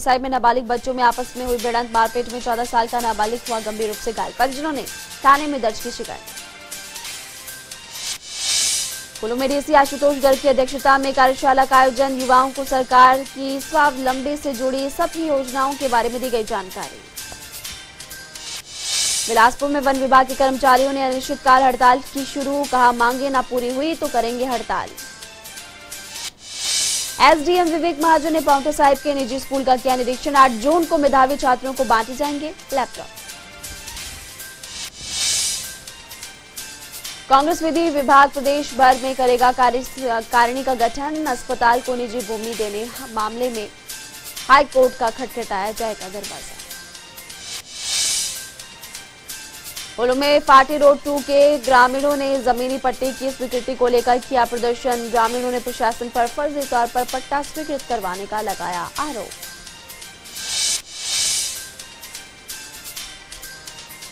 साहिब में नाबालिग बच्चों में आपस में हुई भिड़ंत, मारपीट में चौदह साल का नाबालिग हुआ गंभीर रूप से घायल परिजनों ने थाने में दर्ज की शिकायत। कुल्लू में डीसी आशुतोष गर्ग की अध्यक्षता में कार्यशाला का आयोजन, युवाओं को सरकार की स्वावलंबी से जुड़ी सभी योजनाओं के बारे में दी गई जानकारी। बिलासपुर में वन विभाग के कर्मचारियों ने अनिश्चितकाल हड़ताल की शुरू, कहा मांगे ना पूरी हुई तो करेंगे हड़ताल। एसडीएम विवेक महाजन ने पाउंटा साहिब के निजी स्कूल का किया निरीक्षण। आठ जून को मेधावी छात्रों को बांटे जाएँगे लैपटॉप। कांग्रेस विधि विभाग प्रदेश भर में करेगा कारिणी का गठन। अस्पताल को निजी भूमि देने मामले में हाईकोर्ट का खटखटाया जाएगा दरवाज़ा। पोलो में पार्टी रोड टू के ग्रामीणों ने जमीनी पट्टे की स्वीकृति को लेकर किया प्रदर्शन। ग्रामीणों ने प्रशासन पर फर्जी तौर पर पट्टा स्वीकृत करवाने का लगाया आरोप।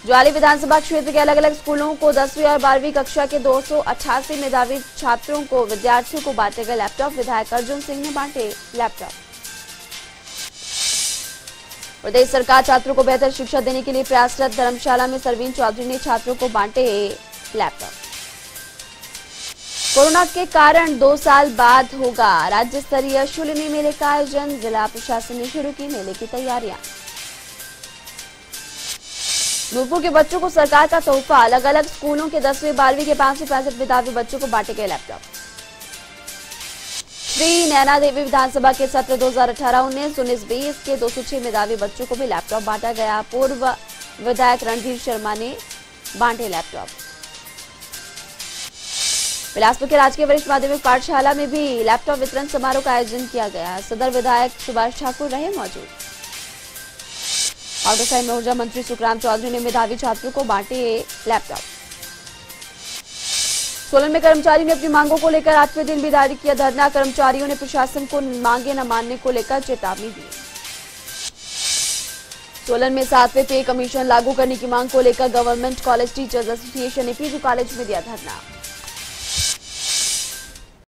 ज्वाली विधानसभा क्षेत्र के अलग अलग स्कूलों को दसवीं और बारहवीं कक्षा के दो मेधावी छात्रों को विद्यार्थियों को बांटे गए लैपटॉप। विधायक अर्जुन सिंह ने बांटे लैपटॉप। प्रदेश सरकार छात्रों को बेहतर शिक्षा देने के लिए प्रयासरत धर्मशाला में सरवीन चौधरी ने छात्रों को बांटे लैपटॉप। कोरोना के कारण दो साल बाद होगा राज्य स्तरीय शूलिनी मेले का आयोजन। जिला प्रशासन ने शुरू की मेले की तैयारियाँ। नूरपुर के बच्चों को सरकार का तोहफा। अलग अलग स्कूलों के दसवीं, बारहवीं के पाँच सौ पैंसठ मेधावी बच्चों को बांटे गए लैपटॉप। श्री नैना देवी विधानसभा के सत्र 2018 उन्नीस उन्नीस बीस के 206 मेधावी बच्चों को भी लैपटॉप बांटा गया। पूर्व विधायक रणधीर शर्मा ने बांटे लैपटॉप। बिलासपुर के राजकीय वरिष्ठ माध्यमिक पाठशाला में भी लैपटॉप वितरण समारोह का आयोजन किया गया। सदर विधायक सुभाष ठाकुर रहे मौजूद। आउटसाइड में ऊर्जा मंत्री सुखराम चौधरी ने मेधावी छात्रों को बांटे लैपटॉप। सोलन में कर्मचारियों ने अपनी मांगों को लेकर आठवें दिन भी दायर किया धरना। कर्मचारियों ने प्रशासन को मांगे न मानने को लेकर चेतावनी दी। सोलन में सातवें पे कमीशन लागू करने की मांग को लेकर गवर्नमेंट कॉलेज टीचर्स एसोसिएशन ने पीजी कॉलेज में दिया धरना।